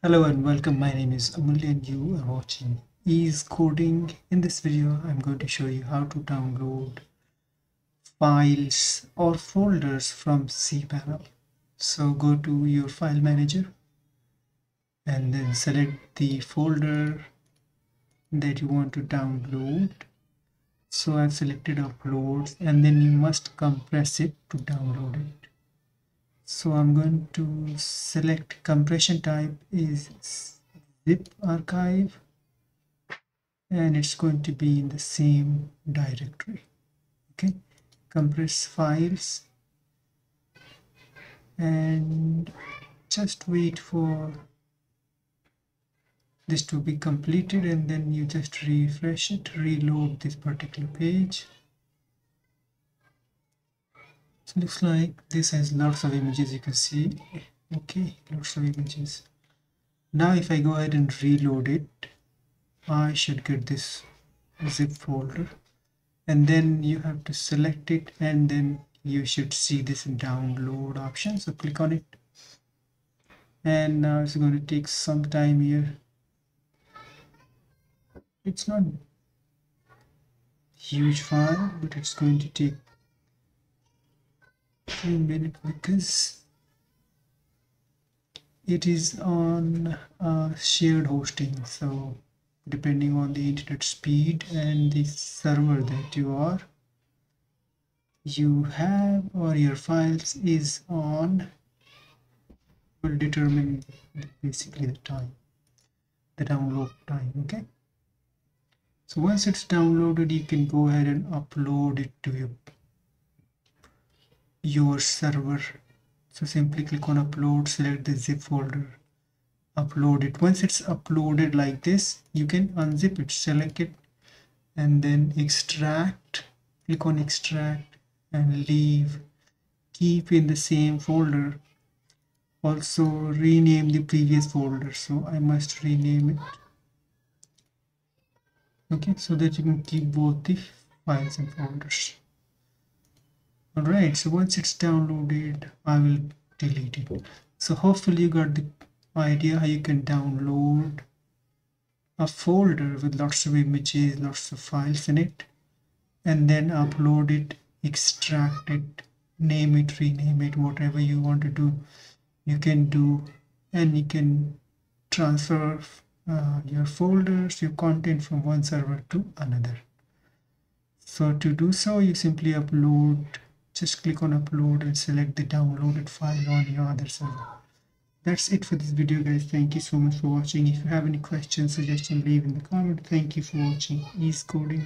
Hello and welcome. My name is Amulya and you are watching Ease Coding. In this video, I'm going to show you how to download files or folders from cPanel. So go to your file manager and then select the folder that you want to download. So I've selected uploads and then you must compress it to download it so I'm going to select compression type is zip archive and it's going to be in the same directory. Okay compress files and just wait for this to be completed and then you just refresh it reload this particular page so looks like this has lots of images you can see. Okay lots of images. Now if I go ahead and reload it I should get this zip folder. And then you have to select it and then you should see this download option. So click on it. And now it's going to take some time here. It's not huge file but it's going to take a minute because it is on uh, shared hosting. So depending on the internet speed and the server that you are you have or your files is on will determine basically the time the download time okay? So once it's downloaded you can go ahead and upload it to your your server. So simply click on upload select the zip folder. Upload it. Once it's uploaded like this you can unzip it select it and then extract. Click on extract and leave. Keep in the same folder. Also rename the previous folder. So I must rename it. Okay so that you can keep both the files and folders alright so once it's downloaded I will delete it. So hopefully you got the idea how you can download a folder with lots of images lots of files in it and then upload it extract it name it rename it whatever you want to do you can do and you can transfer uh, your folders your content from one server to another. So to do so you simply upload just click on upload and select the downloaded file on your other server. That's it for this video guys. Thank you so much for watching. If you have any questions suggestions leave in the comment. Thank you for watching. Ease coding